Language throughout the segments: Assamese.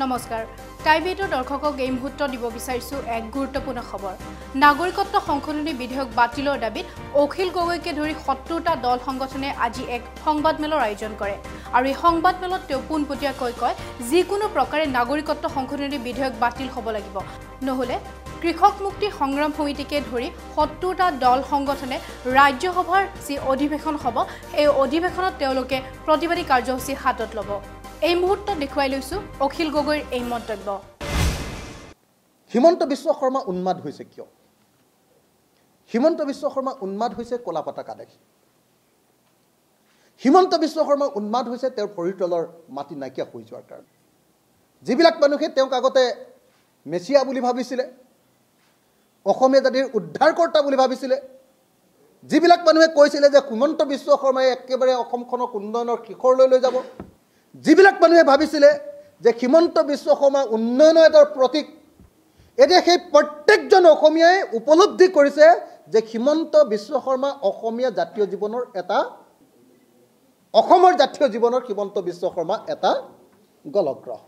নমস্কাৰ। টাইবেটৰ দৰ্শকক এই মুহূৰ্ত দিব বিচাৰিছোঁ এক গুৰুত্বপূৰ্ণ খবৰ। নাগৰিকত্ব সংশোধনী বিধেয়ক বাতিলৰ দাবীত অখিল গগৈকে ধৰি সত্তৰটা দল সংগঠনে আজি এক সংবাদমেলৰ আয়োজন কৰে। আৰু এই সংবাদমেলত তেওঁ পোনপটীয়াকৈ কয় যিকোনো প্ৰকাৰে নাগৰিকত্ব সংশোধনী বিধেয়ক বাতিল হ'ব লাগিব। নহ'লে কৃষক মুক্তি সংগ্ৰাম সমিতিকে ধৰি সত্তৰটা দল সংগঠনে ৰাজ্যসভাৰ যি অধিৱেশন হ'ব এই অধিৱেশনত তেওঁলোকে প্ৰতিবাদী কাৰ্যসূচী হাতত ল'ব। এই মুহূৰ্তত দেখুৱাই লৈছোঁ অখিল গগৈৰ এই মন্তব্য। হিমন্ত বিশ্ব শৰ্মা উন্মাদ হৈছে কিয়? হিমন্ত বিশ্ব শৰ্মা উন্মাদ হৈছে কলা পতাকা দেখি হিমন্ত বিশ্ব শৰ্মা উন্মাদ হৈছে তেওঁৰ ভৰিৰ তলৰ মাটি নাইকিয়া হৈ যোৱাৰ কাৰণে। যিবিলাক মানুহে তেওঁক আগতে মেচিয়া বুলি ভাবিছিলে অসমীয়া জাতিৰ উদ্ধাৰকৰ্তা বুলি ভাবিছিলে যিবিলাক মানুহে কৈছিলে যে হিমন্ত বিশ্ব শৰ্মাই একেবাৰে অসমখনক উন্নয়নৰ শিখৰলৈ লৈ যাব যিবিলাক মানুহে ভাবিছিলে যে হিমন্ত বিশ্ব শৰ্মা উন্নয়নৰ এটা প্ৰতীক এতিয়া সেই প্ৰত্যেকজন অসমীয়াই উপলব্ধি কৰিছে যে হিমন্ত বিশ্ব শৰ্মা অসমীয়া জাতীয় জীৱনৰ এটা অসমৰ জাতীয় জীৱনৰ হিমন্ত বিশ্ব শৰ্মা এটা গলগ্ৰহ।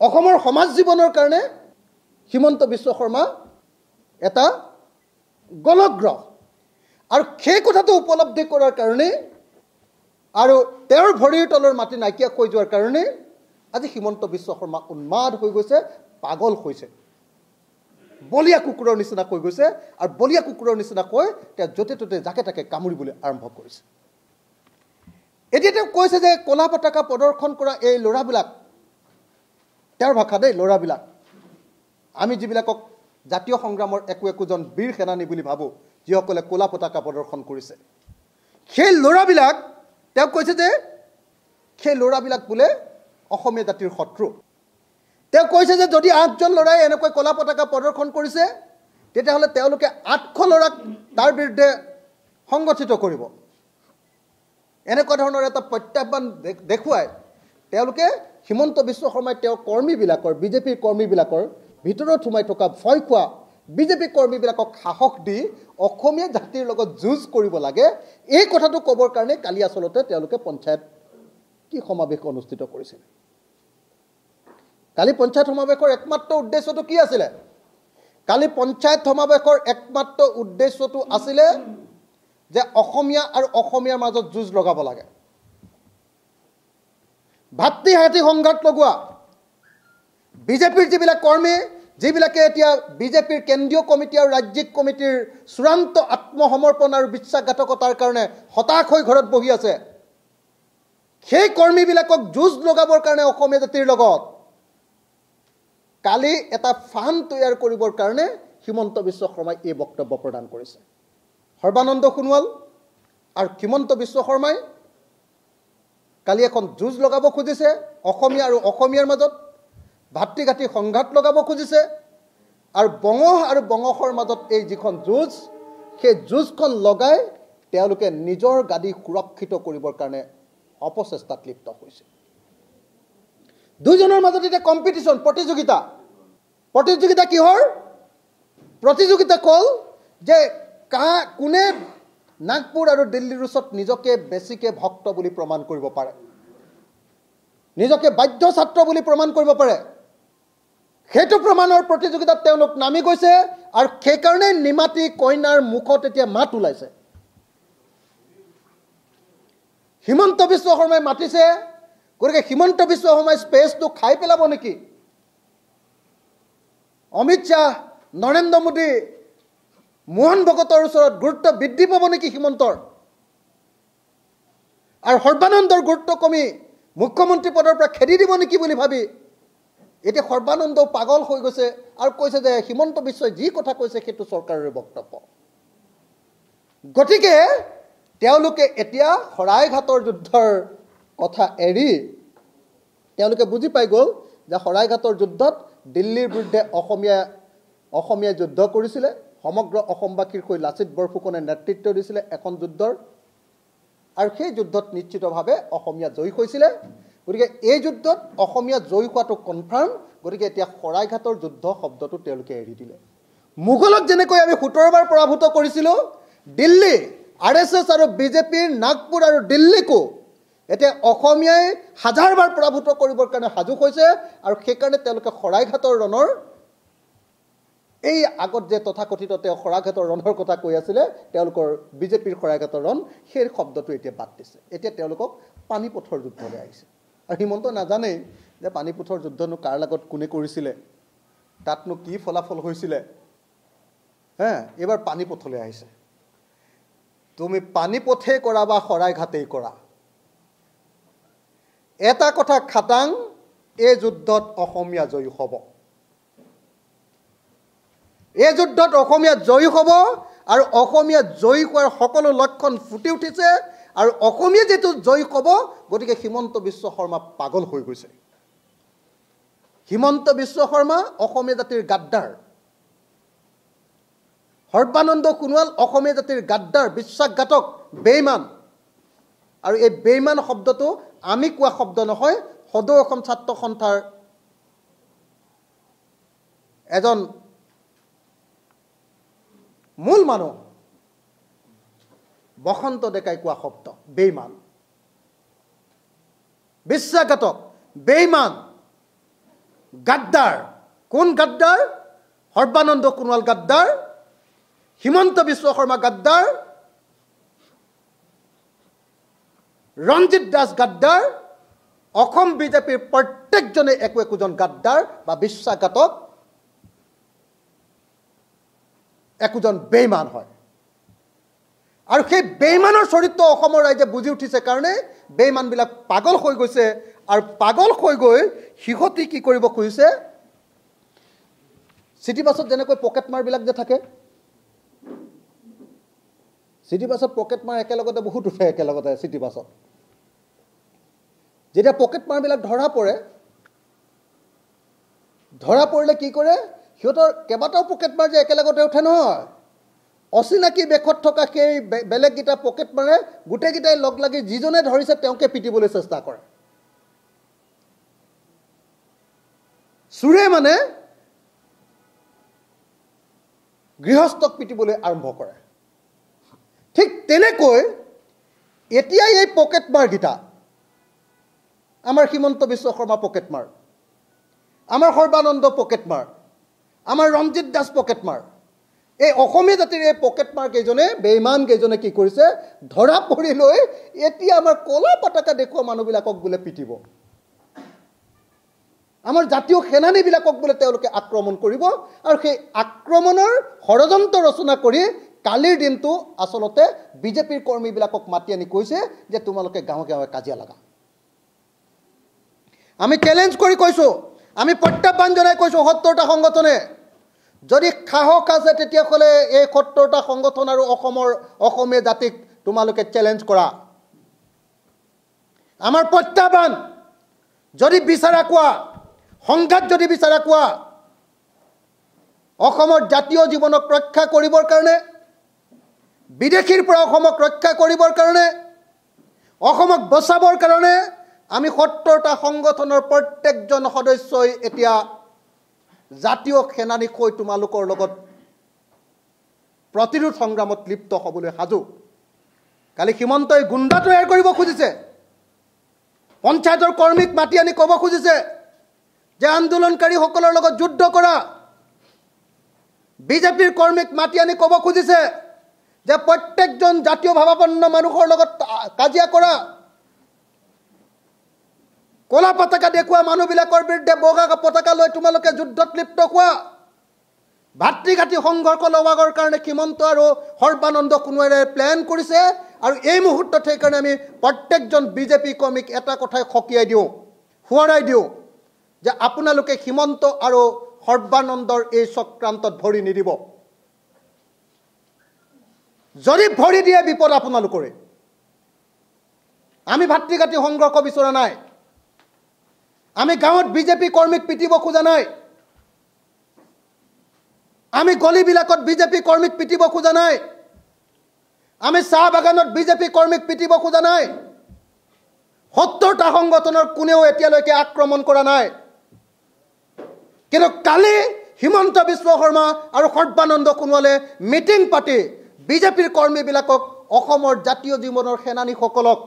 অসমৰ সমাজ জীৱনৰ কাৰণে হিমন্ত বিশ্ব শৰ্মা এটা গলগ্ৰহ। আৰু সেই কথাটো উপলব্ধি কৰাৰ কাৰণে আৰু তেওঁৰ ভৰিৰ তলৰ মাটি নাইকিয়া হৈ যোৱাৰ কাৰণে আজি হিমন্ত বিশ্ব শৰ্মা উন্মাদ হৈ গৈছে পাগল হৈছে। বলীয়া কুকুৰৰ নিচিনা কৈ গৈছে আৰু বলীয়া কুকুৰৰ নিচিনাকৈ তেওঁ য'তে ত'তে জাকে তাকে কামুৰিবলৈ আৰম্ভ কৰিছে। এতিয়া তেওঁ কৈছে যে কলা পতাকা প্ৰদৰ্শন কৰা এই ল'ৰাবিলাক তেওঁৰ ভাষা দেই ল'ৰাবিলাক আমি যিবিলাকক জাতীয় সংগ্ৰামৰ একো একোজন বীৰ সেনানী বুলি ভাবোঁ যিসকলে কলা পতাকা প্ৰদৰ্শন কৰিছে সেই ল'ৰাবিলাক তেওঁ কৈছে যে সেই ল'ৰাবিলাক বোলে অসমীয়া জাতিৰ শত্ৰু। তেওঁ কৈছে যে যদি আঠজন ল'ৰাই এনেকৈ কলা পতাকা প্ৰদৰ্শন কৰিছে তেতিয়াহ'লে তেওঁলোকে আঠশ ল'ৰাক তাৰ বিৰুদ্ধে সংগঠিত কৰিব। এনেকুৱা ধৰণৰ এটা প্ৰত্যাহ্বান দেখুৱাই তেওঁলোকে হিমন্ত বিশ্ব শৰ্মাই তেওঁৰ কৰ্মীবিলাকৰ বিজেপিৰ কৰ্মীবিলাকৰ ভিতৰত সোমাই থকা ভয় খোৱা বিজেপি কৰ্মীবিলাকক সাহস দি অসমীয়া জাতিৰ লগত যুঁজ কৰিব লাগে এই কথাটো ক'বৰ কাৰণে কালি আচলতে তেওঁলোকে পঞ্চায়ত কি সমাৱেশ অনুষ্ঠিত কৰিছিল? কালি পঞ্চায়ত সমাৱেশৰ একমাত্ৰ উদ্দেশ্যটো কি আছিলে? কালি পঞ্চায়ত সমাৱেশৰ একমাত্ৰ উদ্দেশ্যটো আছিলে যে অসমীয়া আৰু অসমীয়াৰ মাজত যুঁজ লগাব লাগে। ভাতৃ হাতী সংঘাত লগোৱা। বিজেপিৰ যিবিলাক কৰ্মী যিবিলাকে এতিয়া বিজেপিৰ কেন্দ্ৰীয় কমিটি আৰু ৰাজ্যিক কমিটিৰ চূড়ান্ত আত্মসমৰ্পণ আৰু বিশ্বাসঘাতকতাৰ কাৰণে হতাশ হৈ ঘৰত বহি আছে সেই কৰ্মীবিলাকক যুঁজ লগাবৰ কাৰণে অসমীয়া জাতিৰ লগত। কালি এটা ফান তৈয়াৰ কৰিবৰ কাৰণে হিমন্ত বিশ্ব শৰ্মাই এই বক্তব্য প্ৰদান কৰিছে। সৰ্বানন্দ সোণোৱাল আৰু হিমন্ত বিশ্ব শৰ্মাই কালি এখন যুঁজ লগাব খুজিছে অসমীয়া আৰু অসমীয়াৰ মাজত। ভাতৃঘাতী সংঘাত লগাব খুজিছে। আৰু বঙহ আৰু বঙহৰ মাজত এই যিখন যুঁজ সেই যুঁজখন লগাই তেওঁলোকে নিজৰ গাদী সুৰক্ষিত কৰিবৰ কাৰণে অপচেষ্টাত লিপ্ত হৈছে। দুইজনৰ মাজত এতিয়া কম্পিটিশ্যন প্ৰতিযোগিতা। প্ৰতিযোগিতা কিহৰ? প্ৰতিযোগিতা কল যে কা কোনে নাগপুৰ আৰু দিল্লীৰ ওচৰত নিজকে বেছিকৈ ভক্ত বুলি প্ৰমাণ কৰিব পাৰে। নিজকে বাধ্য ছাত্ৰ বুলি প্ৰমাণ কৰিব পাৰে। সেইটো প্ৰমাণৰ প্ৰতিযোগিতাত তেওঁলোক নামি গৈছে আৰু সেইকাৰণে নিমাতী কইনাৰ মুখত এতিয়া মাত ওলাইছে। হিমন্ত বিশ্ব শৰ্মাই মাতিছে গতিকে হিমন্ত বিশ্ব শৰ্মাই স্পেচটো খাই পেলাব নেকি? অমিত শ্বাহ নৰেন্দ্ৰ মোদী মোহন ভগতৰ ওচৰত গুৰুত্ব বৃদ্ধি পাব নেকি হিমন্তৰ? আৰু সৰ্বানন্দৰ গুৰুত্ব কমি মুখ্যমন্ত্ৰী পদৰ পৰা খেদি দিব নেকি বুলি ভাবি এতিয়া সৰ্বানন্দও পাগল হৈ গৈছে আৰু কৈছে যে হিমন্ত বিশ্বই যি কথা কৈছে সেইটো চৰকাৰৰে বক্তব্য। গতিকে তেওঁলোকে এতিয়া শৰাইঘাটৰ যুদ্ধৰ কথা এৰি তেওঁলোকে বুজি পাই গ'ল যে শৰাইঘাটৰ যুদ্ধত দিল্লীৰ বিৰুদ্ধে অসমীয়া অসমীয়াই যুদ্ধ কৰিছিলে সমগ্ৰ অসমবাসীৰ হৈ লাচিত বৰফুকনে নেতৃত্ব দিছিলে এখন যুদ্ধৰ। আৰু সেই যুদ্ধত নিশ্চিতভাৱে অসমীয়া জয়ী হৈছিলে। গতিকে এই যুদ্ধত অসমীয়া জয়ী হোৱাটো কনফাৰ্ম গতিকে এতিয়া শৰাইঘাটৰ যুদ্ধ শব্দটো তেওঁলোকে এৰি দিলে। মোগলক যেনেকৈ আমি সোতৰবাৰ পৰাভূত কৰিছিলোঁ দিল্লী আৰ এছ এছ আৰু বিজেপিৰ নাগপুৰ আৰু দিল্লীকো এতিয়া অসমীয়াই হাজাৰবাৰ পৰাভূত কৰিবৰ কাৰণে সাজু হৈছে আৰু সেইকাৰণে তেওঁলোকে শৰাইঘাটৰ ৰণৰ এই আগত যে তথাকথিত তেওঁ শৰাইঘাটৰ ৰণৰ কথা কৈ আছিলে তেওঁলোকৰ বিজেপিৰ শৰাইঘাটৰ ৰণ সেই শব্দটো এতিয়া বাদ দিছে। এতিয়া তেওঁলোকক পানীপথৰ যুদ্ধলৈ আহিছে। আৰু হিমন্ত নাজানেই যে পানীপথৰ যুদ্ধনো কাৰ লগত কোনে কৰিছিলে তাতনো কি ফলাফল হৈছিলে। হে এইবাৰ পানীপথলৈ আহিছে। তুমি পানীপথেই কৰা বা শৰাইঘাটেই কৰা। এটা কথা খাটাং এই যুদ্ধত অসমীয়া জয়ী হ'ব। এই যুদ্ধত অসমীয়া জয়ী হ'ব আৰু অসমীয়া জয়ী হোৱাৰ সকলো লক্ষণ ফুটি উঠিছে। আৰু অসমীয়া যিটো জয়ী হ'ব গতিকে হিমন্ত বিশ্ব শৰ্মা পাগল হৈ গৈছে। হিমন্ত বিশ্ব শৰ্মা অসমীয়া জাতিৰ গাদ্দাৰ। সৰ্বানন্দ সোণোৱাল অসমীয়া জাতিৰ গাদ্দাৰ বিশ্বাসঘাতক বেইমান। আৰু এই বেইমান শব্দটো আমি কোৱা শব্দ নহয় সদৌ অসম ছাত্ৰ সন্থাৰ এজন মূল মানুহ। বসন্ত ডেকাই কোৱা শব্দ বেইমান। বিশ্বাসঘাতক বেইমান। গাদ্দাৰ কোন গাদ্দাৰ? সৰ্বানন্দ সোণোৱাল গাদ্দাৰ হিমন্ত বিশ্ব শৰ্মা গাদ্দাৰ ৰঞ্জিত দাস গাদ্দাৰ অসম বিজেপিৰ প্ৰত্যেকজনে একো একোজন গাদ্দাৰ বা বিশ্বাসঘাতক একোজন বেইমান হয়। আৰু সেই বেইমানৰ চৰিত্ৰ অসমৰ ৰাইজে বুজি উঠিছে কাৰণে বেইমানবিলাক পাগল হৈ গৈছে আৰু পাগল হৈ গৈ সিহঁতি কি কৰিব খুজিছে? চিটি বাছত যেনেকৈ পকেট মাৰবিলাক যে থাকে চিটি বাছত পকেট মাৰ একেলগতে বহুত উঠে একেলগতে চিটি বাছত যেতিয়া পকেট মাৰবিলাক ধৰা পৰে ধৰা পৰিলে কি কৰে? সিহঁতৰ কেইবাটাও পকেট মাৰ যে একেলগতে উঠে নহয়। অচিনাকি বেশত থকা সেই বেলেগকেইটা পকেট মাৰে গোটেইকেইটাই লগ লাগি যিজনে ধৰিছে তেওঁকে পিটিবলৈ চেষ্টা কৰে। চোৰে মানে গৃহস্থক পিটিবলৈ আৰম্ভ কৰে। ঠিক তেনেকৈ এতিয়াই এই পকেট মাৰকেইটা আমাৰ হিমন্ত বিশ্ব শৰ্মা পকেট মাৰ আমাৰ সৰ্বানন্দ পকেট মাৰ আমাৰ ৰঞ্জিত দাস পকেট মাৰ এই অসমীয়া জাতিৰ এই পকেট বেইমান কেইজনে কি কৰিছে? ধৰা পৰি লৈ এতিয়া আমাৰ কলা পতাকা দেখুওৱা মানুহবিলাকক বোলে পিটিব। আমাৰ জাতীয় সেনানীবিলাকক বোলে তেওঁলোকে আক্ৰমণ কৰিব আৰু সেই আক্ৰমণৰ ষড়যন্ত্ৰ ৰচনা কৰি কালিৰ দিনটো আচলতে বিজেপিৰ কৰ্মীবিলাকক মাতি আনি কৈছে যে তোমালোকে গাঁৱে গাঁৱে কাজিয়া লগা। আমি চেলেঞ্জ কৰি কৈছোঁ আমি প্ৰত্যাহ্বান জনাই কৈছোঁ সত্তৰটা সংগঠনে। যদি সাহস আছে তেতিয়াহ'লে এই সত্তৰটা সংগঠন আৰু অসমৰ অসমীয়া জাতিক তোমালোকে চেলেঞ্জ কৰা। আমাৰ প্ৰত্যাহ্বান যদি বিচাৰা কোৱা সংঘাত যদি বিচাৰা কোৱা অসমৰ জাতীয় জীৱনক ৰক্ষা কৰিবৰ কাৰণে বিদেশীৰ পৰা অসমক ৰক্ষা কৰিবৰ কাৰণে অসমক বচাবৰ কাৰণে আমি সত্তৰটা সংগঠনৰ প্ৰত্যেকজন সদস্যই এতিয়া জাতীয় সেনানীক হৈ তোমালোকৰ লগত প্ৰতিৰোধ সংগ্ৰামত লিপ্ত হ'বলৈ সাজু। কালি সীমন্তই গুণ্ডা তৈয়াৰ কৰিব খুজিছে। পঞ্চায়তৰ কৰ্মীক মাতি আনি ক'ব খুজিছে যে আন্দোলনকাৰীসকলৰ লগত যুদ্ধ কৰা। বিজেপিৰ কৰ্মীক মাতি আনি ক'ব খুজিছে যে প্ৰত্যেকজন জাতীয় ভাৱাপন্ন মানুহৰ লগত কাজিয়া কৰা। কলা পতাকা দেখুওৱা মানুহবিলাকৰ বিৰুদ্ধে বগা পতাকা লৈ তোমালোকে যুদ্ধত লিপ্ত হোৱা। ভাতৃঘাতী সংঘৰ্ষ লগাবৰ কাৰণে সীমন্ত আৰু সৰ্বানন্দ সোণোৱাৰে প্লেন কৰিছে আৰু এই মুহূৰ্তত সেইকাৰণে আমি প্ৰত্যেকজন বিজেপি কৰ্মীক এটা কথাই সকীয়াই দিওঁ সোঁৱৰাই দিওঁ যে আপোনালোকে সীমন্ত আৰু সৰ্বানন্দৰ এই চক্ৰান্তত ভৰি নিদিব। যদি ভৰি দিয়ে বিপদ আপোনালোকৰে। আমি ভাতৃঘাতী সংঘৰ্ষ বিচৰা নাই। আমি গাঁৱত বিজেপি কৰ্মীক পিটিব খোজা নাই। আমি গলিবিলাকত বিজেপি কৰ্মীক পিটিব খোজা নাই। আমি চাহ বাগানত বিজেপি কৰ্মীক পিটিব খোজা নাই। সত্তৰটা সংগঠনৰ কোনেও এতিয়ালৈকে আক্ৰমণ কৰা নাই। কিন্তু কালি হিমন্ত বিশ্ব শৰ্মা আৰু সৰ্বানন্দ সোণোৱালে মিটিং পাতি বিজেপিৰ কৰ্মীবিলাকক অসমৰ জাতীয় জীৱনৰ সেনানীসকলক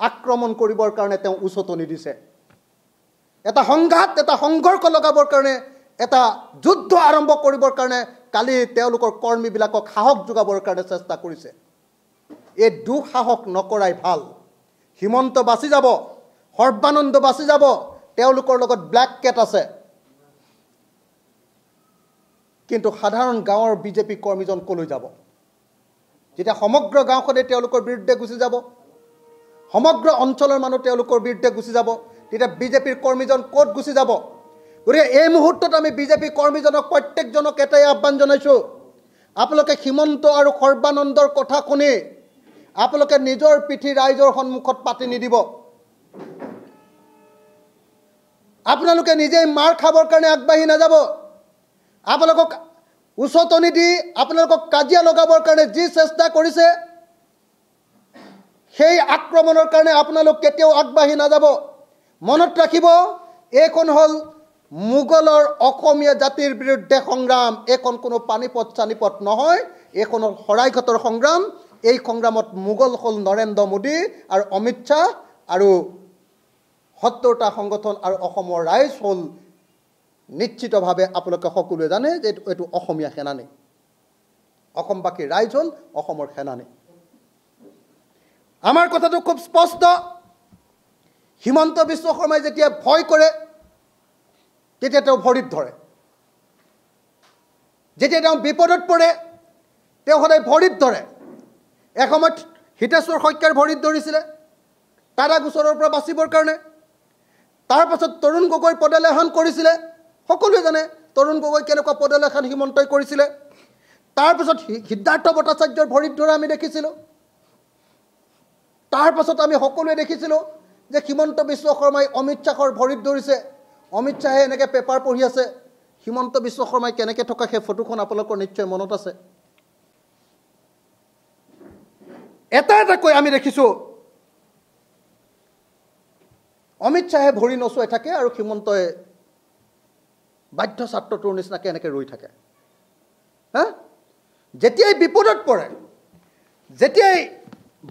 আক্ৰমণ কৰিবৰ কাৰণে তেওঁ উচতনি দিছে। এটা সংঘাত এটা সংঘৰ্ষ লগাবৰ কাৰণে এটা যুদ্ধ আৰম্ভ কৰিবৰ কাৰণে কালি তেওঁলোকৰ কৰ্মীবিলাকক সাহস যোগাবৰ কাৰণে চেষ্টা কৰিছে। এই দুঃসাহস নকৰাই ভাল। হিমন্ত বাচি যাব সৰ্বানন্দ বাচি যাব তেওঁলোকৰ লগত ব্লেক কেট আছে। কিন্তু সাধাৰণ গাঁৱৰ বিজেপি কৰ্মীজন কলৈ যাব? যেতিয়া সমগ্ৰ গাঁওখনে তেওঁলোকৰ বিৰুদ্ধে গুচি যাব সমগ্ৰ অঞ্চলৰ মানুহ তেওঁলোকৰ বিৰুদ্ধে গুচি যাব তেতিয়া বিজেপিৰ কৰ্মীজন ক'ত গুচি যাব? গতিকে এই মুহূৰ্তত আমি বিজেপি কৰ্মীজনক প্ৰত্যেকজনক এটাই আহ্বান জনাইছোঁ। আপোনালোকে সীমন্ত আৰু সৰ্বানন্দৰ কথা শুনি আপোনালোকে নিজৰ পিঠি ৰাইজৰ সন্মুখত পাতি নিদিব। আপোনালোকে নিজেই মাৰ খাবৰ কাৰণে আগবাঢ়ি নাযাব। আপোনালোকক উচতনি দি আপোনালোকক কাজিয়া লগাবৰ কাৰণে যি চেষ্টা কৰিছে সেই আক্ৰমণৰ কাৰণে আপোনালোক কেতিয়াও আগবাঢ়ি নাযাব। মনত ৰাখিব এইখন হ'ল মোগলৰ অসমীয়া জাতিৰ বিৰুদ্ধে সংগ্ৰাম। এইখন কোনো পানীপথ চানিপথ নহয় এইখন হ'ল শৰাইঘাটৰ সংগ্ৰাম। এই সংগ্ৰামত মোগল হ'ল নৰেন্দ্ৰ মোদী আৰু অমিত শ্বাহ আৰু সত্তৰটা সংগঠন আৰু অসমৰ ৰাইজ হ'ল নিশ্চিতভাৱে আপোনালোকে সকলোৱে জানে যে এইটো অসমীয়া সেনানী। অসমবাসীৰ ৰাইজ হ'ল অসমৰ সেনানী। আমাৰ কথাটো খুব স্পষ্ট। হিমন্ত বিশ্ব শৰ্মাই যেতিয়া ভয় কৰে তেতিয়া তেওঁ ভৰিত ধৰে। যেতিয়া তেওঁ বিপদত পৰে তেওঁ সদায় ভৰিত ধৰে। এসময়ত হিতেশ্বৰ শইকীয়াৰ ভৰিত ধৰিছিলে কাৰা গোচৰৰ পৰা বাচিবৰ কাৰণে। তাৰপাছত তৰুণ গগৈ পদলেখন কৰিছিলে। সকলোৱে জানে তৰুণ গগৈ কেনেকুৱা পদলেখন হিমন্তই কৰিছিলে। তাৰপাছত সিদ্ধাৰ্থ ভট্টাচাৰ্যৰ ভৰিত ধৰা আমি দেখিছিলোঁ। তাৰপাছত আমি সকলোৱে দেখিছিলোঁ যে হিমন্ত বিশ্ব শৰ্মাই অমিত শ্বাহৰ ভৰিত ধৰিছে। অমিত শ্বাহে এনেকৈ পেপাৰ পঢ়ি আছে। হিমন্ত বিশ্ব শৰ্মাই কেনেকৈ থকা সেই ফটোখন আপোনালোকৰ নিশ্চয় মনত আছে। এটা এটাকৈ আমি দেখিছোঁ। অমিত শ্বাহে ভৰি নচুৱাই থাকে আৰু হিমন্তই বাধ্য ছাত্ৰটোৰ নিচিনাকৈ এনেকৈ ৰৈ থাকে। হা? যেতিয়াই বিপদত পৰে যেতিয়াই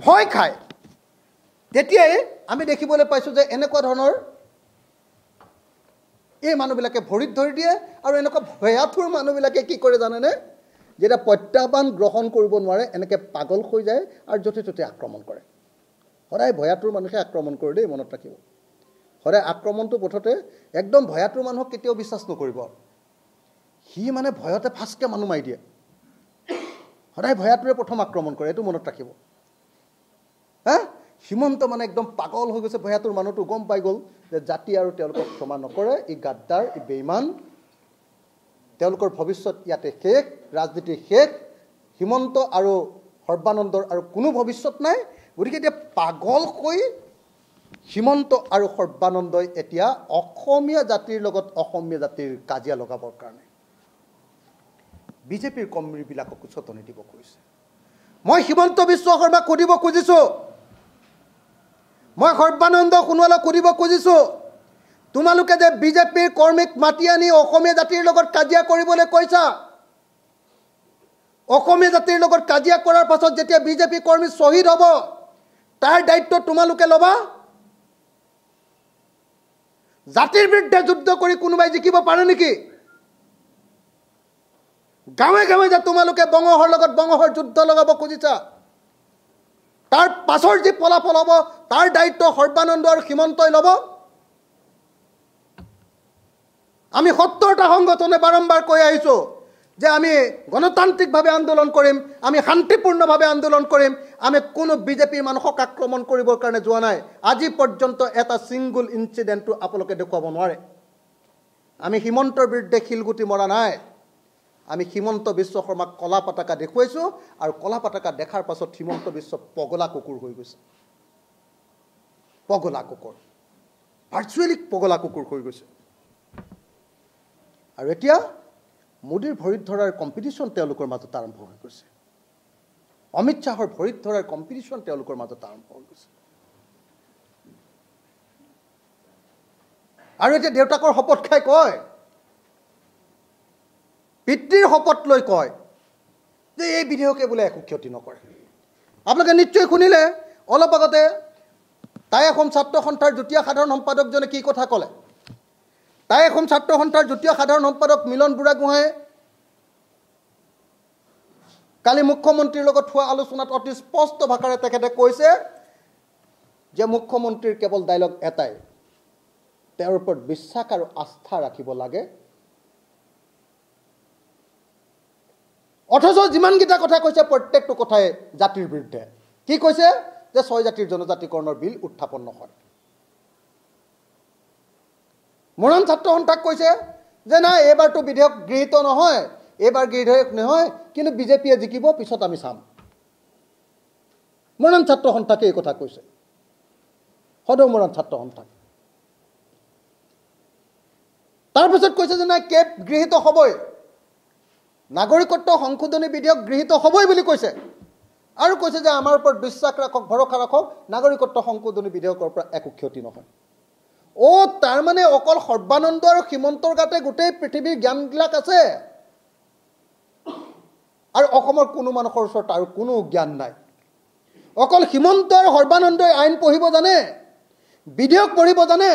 ভয় খায় তেতিয়াই আমি দেখিবলৈ পাইছোঁ যে এনেকুৱা ধৰণৰ এই মানুহবিলাকে ভৰিত ধৰি দিয়ে আৰু এনেকুৱা ভয়াথুৰ মানুহবিলাকে কি কৰে জানেনে? যেতিয়া প্ৰত্যাহ্বান গ্ৰহণ কৰিব নোৱাৰে এনেকৈ পাগল হৈ যায় আৰু য'তে ত'তে আক্ৰমণ কৰে। সদায় ভয়াতুৰ মানুহে আক্ৰমণ কৰে দেই মনত ৰাখিব। সদায় আক্ৰমণটো মুঠতে একদম ভয়াতুৰ মানুহক কেতিয়াও বিশ্বাস নকৰিব। সি মানে ভয়তে ফাষ্টকৈ মানুহ মাৰি দিয়ে। সদায় ভয়াতুৰে প্ৰথম আক্ৰমণ কৰে এইটো মনত ৰাখিব। হা? হিমন্ত মানে একদম পাগল হৈ গৈছে ভয়াতুৰ মানুহটো গম পাই গ'ল যে জাতি আৰু তেওঁলোকক ক্ষমা নকৰে ই গাদ্দাৰ ই বেইমান। তেওঁলোকৰ ভৱিষ্যত ইয়াতে শেষ ৰাজনীতি শেষ। হিমন্ত আৰু সৰ্বানন্দৰ আৰু কোনো ভৱিষ্যত নাই। গতিকে এতিয়া পাগল হৈ হিমন্ত আৰু সৰ্বানন্দই এতিয়া অসমীয়া জাতিৰ লগত অসমীয়া জাতিৰ কাজিয়া লগাবৰ কাৰণে বিজেপিৰ কৰ্মীবিলাকক উচতনি দিব খুজিছে মই হিমন্ত বিশ্ব শৰ্মাক সুধিব খুজিছোঁ। মই সৰ্বানন্দ সোণোৱালক সুধিব খুজিছোঁ তোমালোকে যে বিজেপিৰ কৰ্মীক মাতি আনি অসমীয়া জাতিৰ লগত কাজিয়া কৰিবলৈ কৈছা। অসমীয়া জাতিৰ লগত কাজিয়া কৰাৰ পাছত যেতিয়া বিজেপি কৰ্মী শ্বহীদ হ'ব তাৰ দায়িত্ব তোমালোকে ল'বা। জাতিৰ বিৰুদ্ধে যুদ্ধ কৰি কোনোবাই জিকিব পাৰে নেকি? গাঁৱে গাঁৱে যে তোমালোকে বঙহৰ লগত বঙহৰ যুদ্ধ লগাব খুজিছা। তাৰ পাছৰ যি ফলাফল হ'ব তাৰ দায়িত্ব সৰ্বানন্দ আৰু সীমন্তই ল'ব। আমি সত্তৰটা সংগঠনে বাৰম্বাৰ কৈ আহিছোঁ যে আমি গণতান্ত্ৰিকভাৱে আন্দোলন কৰিম আমি শান্তিপূৰ্ণভাৱে আন্দোলন কৰিম আমি কোনো বিজেপিৰ মানুহক আক্ৰমণ কৰিবৰ কাৰণে যোৱা নাই। আজি পৰ্যন্ত এটা ছিংগুল ইনচিডেণ্টটো আপোনালোকে দেখুৱাব নোৱাৰে। আমি হিমন্তৰ বিৰুদ্ধে শিলগুটি মৰা নাই। আমি হিমন্ত বিশ্ব শৰ্মাক কলা পতাকা দেখুৱাইছোঁ আৰু কলা পতাকা দেখাৰ পাছত হিমন্ত বিশ্ব পগলা কুকুৰ হৈ গৈছে। পগলা কুকুৰ। ভাৰ্চুৱেলি পগলা কুকুৰ হৈ গৈছে। আৰু এতিয়া মোদীৰ ভৰিত ধৰাৰ কম্পিটিশ্যন তেওঁলোকৰ মাজত আৰম্ভ হৈ গৈছে। অমিত শ্বাহৰ ভৰিত ধৰাৰ কম্পিটিশ্যন তেওঁলোকৰ মাজত আৰম্ভ হৈ গৈছে। আৰু এতিয়া দেউতাকৰ শপত খাই কয় পিতৃৰ শপত লৈ কয় যে এই বিধেয়কে বোলে একো ক্ষতি নকৰে। আপোনালোকে নিশ্চয় শুনিলে অলপ আগতে তাই অসম ছাত্ৰ সন্থাৰ যুটীয়া সাধাৰণ সম্পাদকজনে কি কথা ক'লে? তাই অসম ছাত্ৰ সন্থাৰ যুটীয় সাধাৰণ সম্পাদক মিলন বুঢ়াগোহাঁয়ে কালি মুখ্যমন্ত্ৰীৰ লগত হোৱা আলোচনাত অতি স্পষ্ট ভাষাৰে তেখেতে কৈছে যে মুখ্যমন্ত্ৰীৰ কেৱল ডাইলগ এটাই তেওঁৰ ওপৰত বিশ্বাস আৰু আস্থা ৰাখিব লাগে। অথচ যিমানকেইটা কথা কৈছে প্ৰত্যেকটো কথাই জাতিৰ বিৰুদ্ধে। কি কৈছে? যে ছয় জাতিৰ জনজাতিকৰণৰ বিল উত্থাপন নহয়। মৰাণ ছাত্ৰ সন্থাক কৈছে যে নাই এইবাৰতো বিধেয়ক গৃহীত নহয়। এইবাৰ বিধেয়ক নহয় কিন্তু বিজেপিয়ে জিকিব পিছত আমি চাম। মৰাণ ছাত্ৰ সন্থাকে এই কথা কৈছে। সদৌ মৰাণ ছাত্ৰ সন্থাক। তাৰপিছত কৈছে যে নাই কেব গৃহীত হ'বই। নাগৰিকত্ব সংশোধনী বিধেয়ক গৃহীত হ'বই বুলি কৈছে। আৰু কৈছে যে আমাৰ ওপৰত বিশ্বাস ৰাখক ভৰসা ৰাখক নাগৰিকত্ব সংশোধনী বিধেয়কৰ পৰা একো ক্ষতি নহয়। অ' তাৰমানে অকল সৰ্বানন্দ আৰু সীমন্তৰ গাতে গোটেই পৃথিৱীৰ জ্ঞানবিলাক আছে। আৰু অসমৰ কোনো মানুহৰ ওচৰত আৰু কোনো জ্ঞান নাই। অকল সীমন্ত আৰু সৰ্বানন্দই আইন পঢ়িব জানে বিধেয়ক পঢ়িব জানে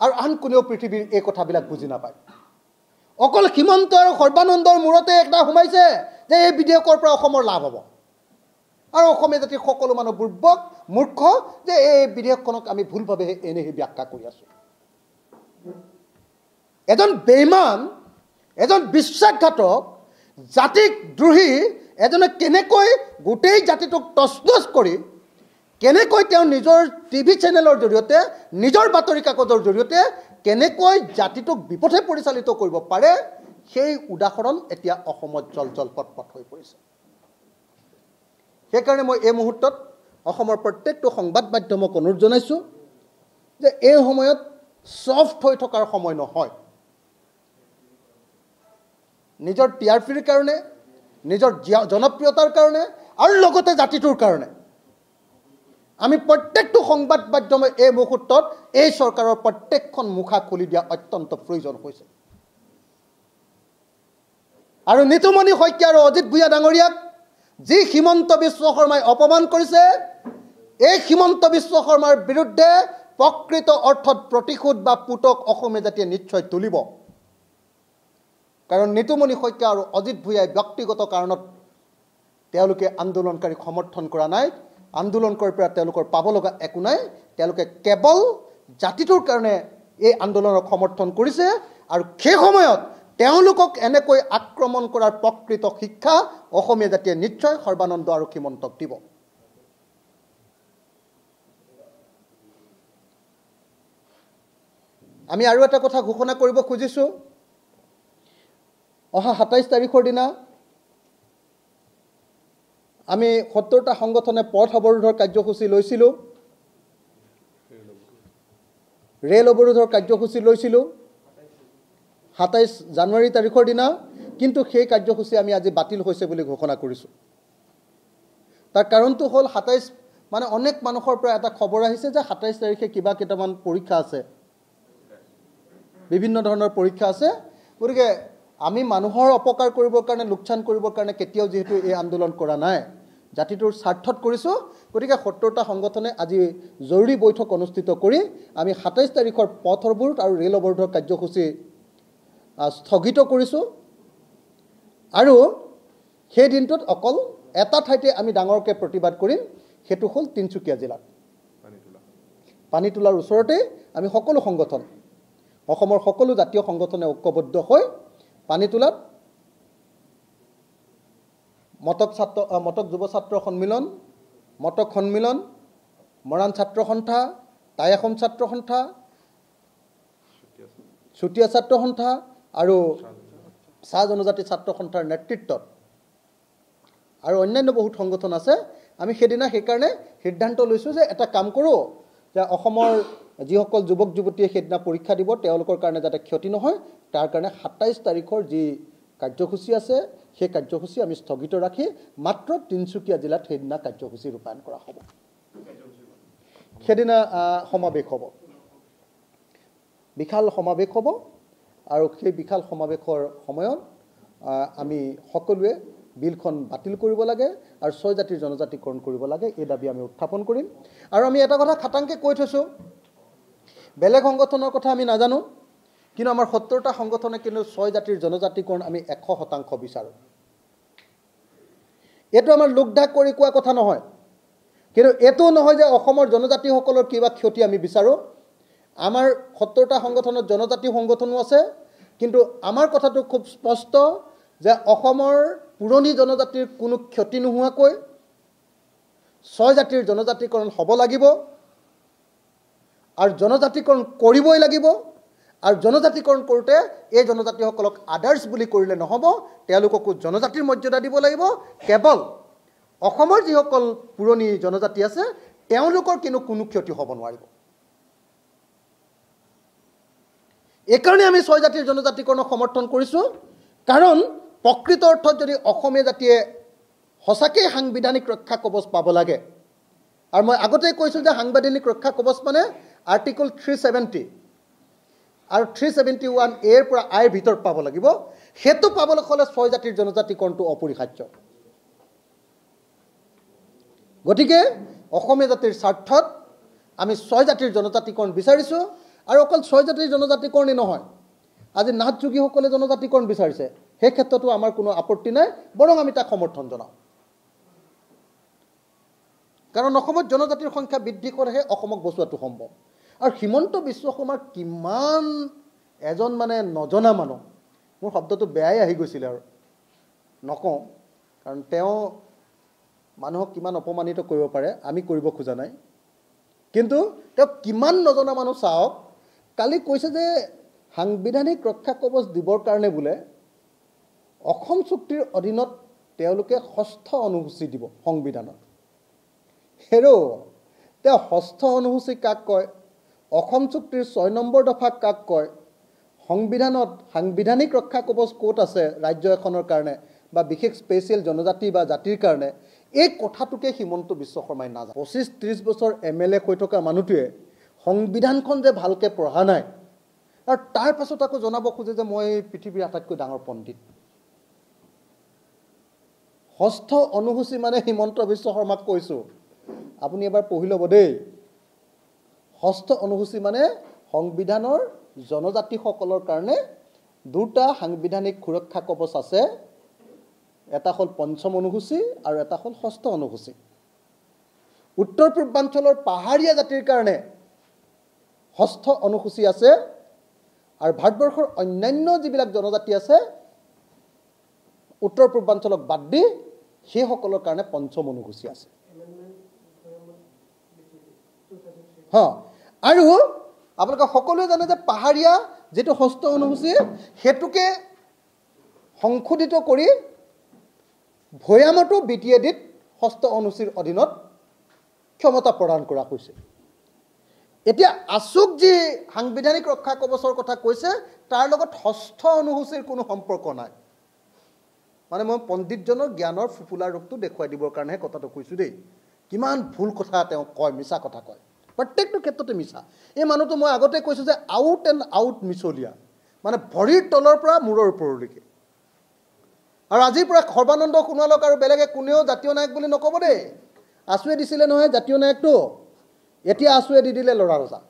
আৰু আন কোনেও পৃথিৱীৰ এই কথাবিলাক বুজি নাপায়। অকল সীমন্ত আৰু সৰ্বানন্দৰ মূৰতে এটা সোমাইছে যে এই বিধেয়কৰ পৰা অসমৰ লাভ হ'ব। আৰু অসমীয়া জাতিৰ সকলো মানুহ বুৰ্বক মূৰ্খ যে এই বিধেয়কখনক আমি ভুলভাৱে এনেহে ব্যাখ্যা কৰি আছোঁ। এজন বেইমান এজন বিশ্বাসঘাতক জাতিক দ্ৰোহী এজনে কেনেকৈ গোটেই জাতিটোক তছনছ কৰি কেনেকৈ তেওঁ নিজৰ টিভি চেনেলৰ জৰিয়তে নিজৰ বাতৰি কাকতৰ জৰিয়তে কেনেকৈ জাতিটোক বিপথে পৰিচালিত কৰিব পাৰে সেই উদাহৰণ এতিয়া অসমত জল জল পট পট হৈ পৰিছে। সেইকাৰণে মই এই মুহূৰ্তত অসমৰ প্ৰত্যেকটো সংবাদ মাধ্যমক অনুৰোধ জনাইছোঁ যে এই সময়ত ছফ্ট হৈ থকাৰ সময় নহয়। নিজৰ টি আৰ পিৰ কাৰণে নিজৰ জনপ্ৰিয়তাৰ কাৰণে আৰু লগতে জাতিটোৰ কাৰণে। আমি প্ৰত্যেকটো সংবাদ মাধ্যমে এই মুহূৰ্তত এই চৰকাৰৰ প্ৰত্যেকখন মুখা খুলি দিয়া অত্যন্ত প্ৰয়োজন হৈছে। আৰু নিতুমণি শইকীয়া আৰু অজিত ভূঞা ডাঙৰীয়াক যি হিমন্ত বিশ্ব শৰ্মাই অপমান কৰিছে এই হিমন্ত বিশ্ব শৰ্মাৰ বিৰুদ্ধে প্ৰকৃত অৰ্থত প্ৰতিশোধ বা পুতক অসমীয়া জাতিয়ে নিশ্চয় তুলিব। কাৰণ নিতুমণি শইকীয়া আৰু অজিত ভূঞাই ব্যক্তিগত কাৰণত তেওঁলোকে আন্দোলনকাৰীক সমৰ্থন কৰা নাই। আন্দোলন কৰি পৰা তেওঁলোকৰ পাব লগা একো নাই। তেওঁলোকে কেৱল জাতিটোৰ কাৰণে এই আন্দোলনক সমৰ্থন কৰিছে আৰু সেই সময়ত তেওঁলোকক এনেকৈ আক্ৰমণ কৰাৰ প্ৰকৃত শিক্ষা অসমীয়া জাতিয়ে নিশ্চয় সৰ্বানন্দ আৰু সীমন্তক দিব। আমি আৰু এটা কথা ঘোষণা কৰিব খুজিছোঁ। অহা সাতাইছ তাৰিখৰ দিনা আমি সত্তৰটা সংগঠনে পথ অৱৰোধৰ কাৰ্যসূচী লৈছিলোঁ। ৰেল অৱৰোধৰ কাৰ্যসূচী লৈছিলোঁ। সাতাইছ জানুৱাৰী তাৰিখৰ দিনা। কিন্তু সেই কাৰ্যসূচী আমি আজি বাতিল হৈছে বুলি ঘোষণা কৰিছোঁ। তাৰ কাৰণটো হ'ল সাতাইছ মানে অনেক মানুহৰ পৰা এটা খবৰ আহিছে যে সাতাইছ তাৰিখে কিবা কেইটামান পৰীক্ষা আছে। বিভিন্ন ধৰণৰ পৰীক্ষা আছে। গতিকে আমি মানুহৰ অপকাৰ কৰিবৰ কাৰণে লোকচান কৰিবৰ কাৰণে কেতিয়াও যিহেতু এই আন্দোলন কৰা নাই। জাতিটোৰ স্বাৰ্থত কৰিছোঁ। গতিকে সত্তৰটা সংগঠনে আজি জৰুৰী বৈঠক অনুষ্ঠিত কৰি আমি সাতাইছ তাৰিখৰ পথ অৱৰোধ আৰু ৰেল অৱৰোধৰ কাৰ্যসূচী স্থগিত কৰিছোঁ। আৰু সেই দিনটোত অকল এটা ঠাইতে আমি ডাঙৰকৈ প্ৰতিবাদ কৰিম সেইটো হ'ল তিনিচুকীয়া জিলাত। পানী তোলাৰ ওচৰতে আমি সকলো সংগঠন অসমৰ সকলো জাতীয় সংগঠনে ঐক্যবদ্ধ হৈ পানী তোলাত মটক ছাত্ৰ মটক যুৱ ছাত্ৰ সন্মিলন মটক সন্মিলন মৰাণ ছাত্ৰ সন্থা টাই অসম ছাত্ৰ সন্থা চুতীয়া ছাত্ৰ সন্থা আৰু চাহ জনজাতি ছাত্ৰ সন্থাৰ নেতৃত্বত। আৰু অন্যান্য বহুত সংগঠন আছে। আমি সেইদিনা সেইকাৰণে সিদ্ধান্ত লৈছোঁ যে এটা কাম কৰোঁ যে অসমৰ যিসকল যুৱক যুৱতীয়ে সেইদিনা পৰীক্ষা দিব তেওঁলোকৰ কাৰণে যাতে ক্ষতি নহয় তাৰ কাৰণে সাতাইছ তাৰিখৰ যি কাৰ্যসূচী আছে সেই কাৰ্যসূচী আমি স্থগিত ৰাখি মাত্ৰ তিনিচুকীয়া জিলাত সেইদিনা কাৰ্যসূচী ৰূপায়ণ কৰা হ'ব। সেইদিনা সমাৱেশ হ'ব। বিশাল সমাৱেশ হ'ব আৰু সেই বিশাল সমাৱেশৰ সময়ত আমি সকলোৱে বিলখন বাতিল কৰিব লাগে আৰু ছয় জাতিৰ জনজাতিকৰণ কৰিব লাগে এই দাবী আমি উত্থাপন কৰিম। আৰু আমি এটা কথা খাটাংকৈ কৈ থৈছোঁ বেলেগ সংগঠনৰ কথা আমি নাজানো। কিন্তু আমাৰ সত্তৰটা সংগঠনে কিন্তু ছয় জাতিৰ জনজাতিকৰণ আমি এশ শতাংশ বিচাৰোঁ। এইটো আমাৰ লোকঢাক কৰি কোৱা কথা নহয়। কিন্তু এইটো নহয় যে অসমৰ জনজাতিসকলৰ কিবা ক্ষতি আমি বিচাৰোঁ। আমাৰ সত্তৰটা সংগঠনত জনজাতি সংগঠনো আছে। কিন্তু আমাৰ কথাটো খুব স্পষ্ট যে অসমৰ পুৰণি জনজাতিৰ কোনো ক্ষতি নোহোৱাকৈ ছয় জাতিৰ জনজাতিকৰণ হ'ব লাগিব। আৰু জনজাতিকৰণ কৰিবই লাগিব। আৰু জনজাতিকৰণ কৰোঁতে এই জনজাতিসকলক আদাৰ্ছ বুলি কৰিলে নহ'ব তেওঁলোককো জনজাতিৰ মৰ্যাদা দিব লাগিব। কেৱল অসমৰ যিসকল পুৰণি জনজাতি আছে তেওঁলোকৰ কিন্তু কোনো ক্ষতি হ'ব নোৱাৰিব। এইকাৰণে আমি ছয় জাতিৰ জনজাতিকৰণক সমৰ্থন কৰিছোঁ। কাৰণ প্ৰকৃত অৰ্থত যদি অসমীয়া জাতিয়ে সঁচাকৈ সাংবিধানিক ৰক্ষা কবচ পাব লাগে আৰু মই আগতেই কৈছোঁ যে সাংবিধানিক ৰক্ষা কবচ মানে আৰ্টিকল থ্ৰী ছেভেণ্টি আৰু থ্ৰী ছেভেণ্টি ওৱান এৰ পৰা আইৰ ভিতৰত পাব লাগিব। সেইটো পাবলৈ হ'লে ছয় জাতিৰ জনজাতিকৰণটো অপৰিহাৰ্য? গতিকে অসমীয়া জাতিৰ স্বাৰ্থত আমি ছয় জাতিৰ জনজাতিকৰণ বিচাৰিছোঁ আৰু অকল ছয় জাতিৰ জনজাতিকৰণেই নহয় আজি নাথ যোগীসকলে জনজাতিকৰণ বিচাৰিছে সেই ক্ষেত্ৰতো আমাৰ কোনো আপত্তি নাই বৰং আমি তাক সমৰ্থন জনাওঁ। কাৰণ অসমত জনজাতিৰ সংখ্যা বৃদ্ধি কৰেহে অসমক বচোৱাটো সম্ভৱ। আৰু হিমন্ত বিশ্ব শৰ্মাৰ কিমান এজন মানে নজনা মানুহ মোৰ শব্দটো বেয়াই আহি গৈছিলে আৰু। নকওঁ কাৰণ তেওঁ মানুহক কিমান অপমানিত কৰিব পাৰে আমি কৰিব খোজা নাই। কিন্তু তেওঁ কিমান নজনা মানুহ চাওক কালি কৈছে যে সাংবিধানিক ৰক্ষা কবচ দিবৰ কাৰণে বোলে অসম চুক্তিৰ অধীনত তেওঁলোকে ষষ্ঠ অনুসূচী দিব সংবিধানত। হেৰ' তেওঁ ষষ্ঠ অনুসূচী কাক কয়? অসম চুক্তিৰ ছয় নম্বৰ দফাক কাক কয়? সংবিধানত সাংবিধানিক ৰক্ষা কবচ ক'ত আছে ৰাজ্য এখনৰ কাৰণে বা বিশেষ স্পেচিয়েল জনজাতি বা জাতিৰ কাৰণে? এই কথাটোকে হিমন্ত বিশ্ব শৰ্মাই নাজানে। পঁচিছ ত্ৰিছ বছৰ এম এল এ হৈ থকা মানুহটোৱে সংবিধানখন যে ভালকৈ পঢ়া নাই আৰু তাৰ পাছত আকৌ জনাব খোজে যে মই পৃথিৱীৰ আটাইতকৈ ডাঙৰ পণ্ডিত। ষষ্ঠ অনুসূচী মানে হিমন্ত বিশ্ব শৰ্মাক কৈছোঁ। আপুনি এবাৰ পঢ়ি ল'ব দেই। ষষ্ঠ অনুসূচী মানে সংবিধানৰ জনজাতিসকলৰ কাৰণে দুটা সাংবিধানিক সুৰক্ষা কবচ আছে। এটা হ'ল পঞ্চম অনুসূচী আৰু এটা হ'ল ষষ্ঠ অনুসূচী। উত্তৰ পূৰ্বাঞ্চলৰ পাহাৰীয়া জাতিৰ কাৰণে ষষ্ঠ অনুসূচী আছে আৰু ভাৰতবৰ্ষৰ অন্যান্য যিবিলাক জনজাতি আছে উত্তৰ পূৰ্বাঞ্চলক বাদ দি সেইসকলৰ কাৰণে পঞ্চম অনুসূচী আছে। হ আৰু আপোনালোকে সকলোৱে জানে যে পাহাৰীয়া যিটো ষষ্ঠ অনুসূচী সেইটোকে সংশোধিত কৰি ভৈয়ামতো বি টি এ ডিত ষষ্ঠ অনুসূচীৰ অধীনত ক্ষমতা প্ৰদান কৰা হৈছে। এতিয়া আচুক যি সাংবিধানিক ৰক্ষা কবচৰ কথা কৈছে তাৰ লগত ষষ্ঠ অনুসূচীৰ কোনো সম্পৰ্ক নাই। মানে মই পণ্ডিতজনৰ জ্ঞানৰ ফুপুলা ৰূপটো দেখুৱাই দিবৰ কাৰণেহে কথাটো কৈছোঁ দেই। কিমান ভুল কথা তেওঁ কয় মিছা কথা কয়। প্ৰত্যেকটো ক্ষেত্ৰতে মিছা। এই মানুহটো মই আগতে কৈছোঁ যে আউট এণ্ড আউট মিছলীয়া। মানে ভৰিৰ তলৰ পৰা মূৰৰ ওপৰলৈকে। আৰু আজিৰ পৰা সৰ্বানন্দ সোণোৱালক আৰু বেলেগে কোনেও জাতীয় নায়ক বুলি নক'ব দেই। আছুৱে দিছিলে নহয় জাতীয় নায়কটো। এতিয়া আছুৱে দি দিলে ল'ৰা ৰজা।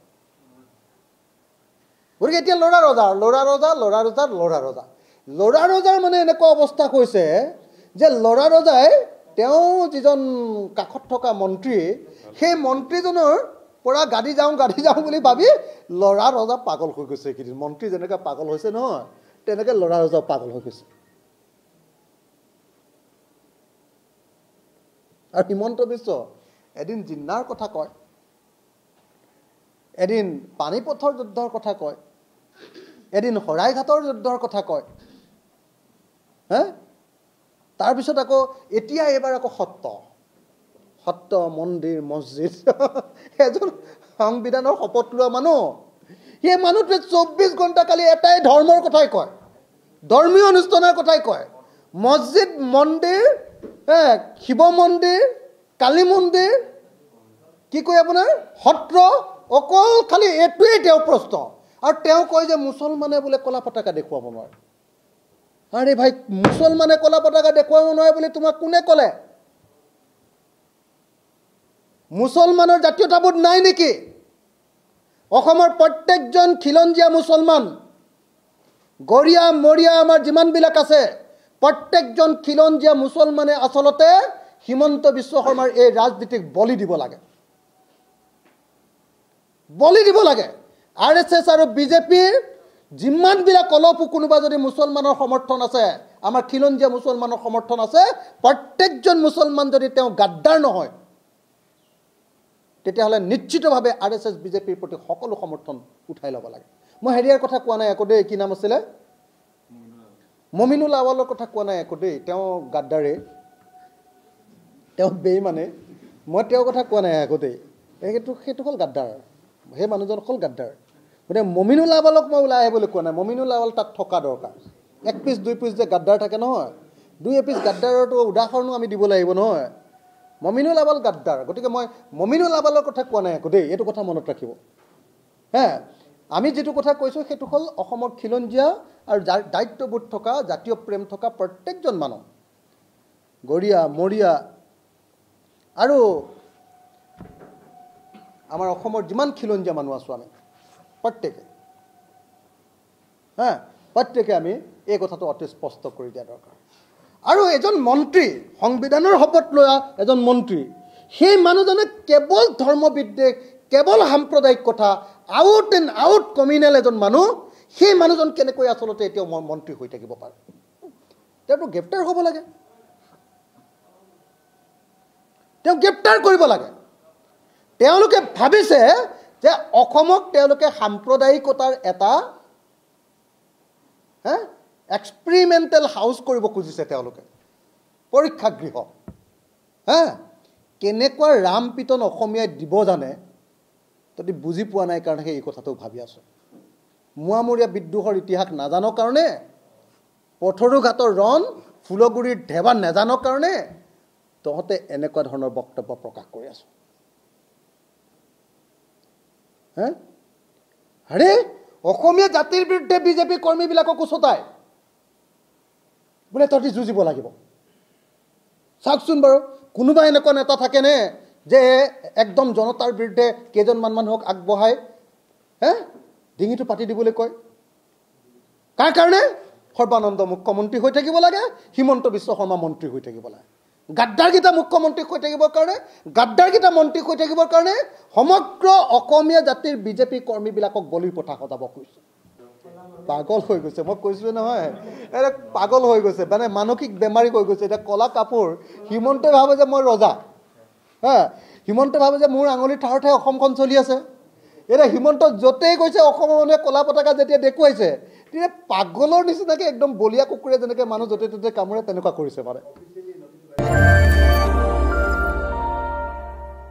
গতিকে এতিয়া ল'ৰা ৰজা ল'ৰা ৰজা ল'ৰা ৰজা ল'ৰা ৰজা। ল'ৰা ৰজাৰ মানে এনেকুৱা অৱস্থা হৈছে যে ল'ৰা ৰজাই তেওঁ যিজন কাষত থকা মন্ত্ৰী সেই মন্ত্ৰীজনৰ পৰা গাড়ী যাওঁ গাড়ী যাওঁ বুলি ভাবি ল'ৰা ৰজা পাগল হৈ গৈছে এইকেইদিন। মন্ত্ৰী যেনেকৈ পাগল হৈছে নহয় তেনেকৈ ল'ৰা ৰজা পাগল হৈ গৈছে। আৰু হিমন্ত বিশ্ব এদিন জিন্নাৰ কথা কয় এদিন পানীপথৰ যুদ্ধৰ কথা কয় এদিন শৰাইঘাটৰ যুদ্ধৰ কথা কয় হে? তাৰপিছত আকৌ এতিয়া এইবাৰ আকৌ সত্ৰ সত্ৰ মন্দিৰ মছজিদ। এজন সংবিধানৰ শপত লোৱা মানুহ। সেই মানুহটোৱে চৌব্বিছ ঘণ্টা কালি এটাই ধৰ্মৰ কথাই কয়। ধৰ্মীয় অনুষ্ঠানৰ কথাই কয়। মছজিদ মন্দিৰ শিৱ মন্দিৰ কালী মন্দিৰ কি কয় আপোনাৰ? সত্ৰ অকল খালি এইটোৱেই তেওঁৰ প্ৰশ্ন। আৰু তেওঁ কয় যে মুছলমানে বোলে কলা পতাকা দেখুৱাব নোৱাৰে। আৰে ভাই মুছলমানে কলা পতাকা দেখুৱাব নোৱাৰে বুলি তোমাক কোনে ক'লে? মুছলমানৰ জাতীয়তাবোধ নাই নেকি? অসমৰ প্ৰত্যেকজন খিলঞ্জীয়া মুছলমান গৰীয়া মৰিয়া আমাৰ যিমানবিলাক আছে প্ৰত্যেকজন খিলঞ্জীয়া মুছলমানে আচলতে হিমন্ত বিশ্ব শৰ্মাৰ এই ৰাজনীতিক বলি দিব লাগে। বলি দিব লাগে। আৰ এছ এছ আৰু বিজেপিৰ যিমানবিলাক অলপো কোনোবা যদি মুছলমানৰ সমৰ্থন আছে আমাৰ খিলঞ্জীয়া মুছলমানৰ সমৰ্থন আছে প্ৰত্যেকজন মুছলমান যদি তেওঁ গাদ্দাৰ নহয় তেতিয়াহ'লে নিশ্চিতভাৱে আৰ এছ এছ বিজেপিৰ প্ৰতি সকলো সমৰ্থন উঠাই ল'ব লাগে। মই হেৰিয়াৰ কথা কোৱা নাই একো দেই কি নাম আছিলে? মমিনুল আৱালৰ কথা কোৱা নাই একো দেই তেওঁ গাদ্দাৰে তেওঁ বেইমানে মই তেওঁৰ কথা কোৱা নাই একো দেই। সেইটো সেইটো হ'ল গাদ্দাৰ সেই মানুহজন হ'ল গাদ্দাৰ। গতিকে মমিনুল আৱালক মই ওলাই আহিবলৈ কোৱা নাই মমিনুল আৱাল তাত থকা দৰকাৰ। এক পিচ দুই পিচ যে গাদ্দাৰ থাকে নহয় দুই এপিচ গাদ্দাৰৰতো উদাহৰণো আমি দিব লাগিব নহয়। মমিনুল আৱাল গাদ্দাৰ। গতিকে মই মমিনুল আৱালৰ কথা কোৱা নাই একো দেই এইটো কথা মনত ৰাখিব। হে আমি যিটো কথা কৈছোঁ সেইটো হ'ল অসমৰ খিলঞ্জীয়া আৰু দায়িত্ববোধ থকা জাতীয় প্ৰেম থকা প্ৰত্যেকজন মানুহ। গৰীয়া মৰিয়া আৰু আমাৰ অসমৰ যিমান খিলঞ্জীয়া মানুহ আছোঁ আমি প্ৰত্যেকে। হা প্ৰত্যেকে আমি এই কথাটো অতি স্পষ্ট কৰি দিয়া দৰকাৰ। আৰু এজন মন্ত্ৰী সংবিধানৰ শপত লোৱা এজন মন্ত্ৰী সেই মানুহজনে কেৱল ধৰ্মবিদ্বেষ কেৱল সাম্প্ৰদায়িক কথা আউট এণ্ড আউট কমিউনেল এজন মানুহ সেই মানুহজন কেনেকৈ আচলতে এতিয়াও ম- মন্ত্ৰী হৈ থাকিব পাৰে? তেওঁতো গ্ৰেপ্তাৰ হ'ব লাগে। তেওঁ গ্ৰেপ্তাৰ কৰিব লাগে। তেওঁলোকে ভাবিছে যে অসমক তেওঁলোকে সাম্প্ৰদায়িকতাৰ এটা হে? এক্সপেৰিমেণ্টেল হাউচ কৰিব খুজিছে তেওঁলোকে। পৰীক্ষাগৃহ। হা? কেনেকুৱা ৰাম পিতন অসমীয়াই দিব জানে তহঁতি বুজি পোৱা নাই কাৰণে সেই কথাটো ভাবি আছোঁ। মোৱামৰীয়া বিদ্ৰোহৰ ইতিহাস নাজানৰ কাৰণে পথৰু ঘাটৰ ৰণ ফুলগুৰিৰ ঢেবা নেজানৰ কাৰণে তহঁতে এনেকুৱা ধৰণৰ বক্তব্য প্ৰকাশ কৰি আছ। হে? আৰে অসমীয়া জাতিৰ বিৰুদ্ধে বিজেপি কৰ্মীবিলাকক উচতাই বোলে তহঁতি যুঁজিব লাগিব। চাওকচোন বাৰু কোনোবা এনেকুৱা নেতা থাকেনে যে একদম জনতাৰ বিৰুদ্ধে কেইজনমান মানুহক আগবঢ়াই হে ডিঙিটো পাতি দিবলৈ কয়? কাৰ কাৰণে? সৰ্বানন্দ মুখ্যমন্ত্ৰী হৈ থাকিব লাগে হিমন্ত বিশ্ব শৰ্মা মন্ত্ৰী হৈ থাকিব লাগে। গাদ্দাৰকেইটা মুখ্যমন্ত্ৰী হৈ থাকিবৰ কাৰণে গাদ্দাৰকেইটা মন্ত্ৰী হৈ থাকিবৰ কাৰণে সমগ্ৰ অসমীয়া জাতিৰ বিজেপি কৰ্মীবিলাকক বলিৰ পঠা সজাব খুজিছে পাগল হৈ গৈছে মই কৈছোঁ নহয়। এটা পাগল হৈ গৈছে মানে মানসিক বেমাৰী হৈ গৈছে। এতিয়া কলা কাপোৰ হিমন্তই ভাবে যে মই ৰজা। হা হিমন্তই ভাবে যে মোৰ আঙুলিৰ ঠাৰতে অসমখন চলি আছে। এতিয়া হিমন্ত য'তেই গৈছে অসমৰ মানুহে কলা পতাকা যেতিয়া দেখুৱাইছে তেতিয়া পাগলৰ নিচিনাকৈ একদম বলীয়া কুকুৰে যেনেকৈ মানুহ য'তে ত'তে কামোৰে তেনেকুৱা কৰিছে মানে।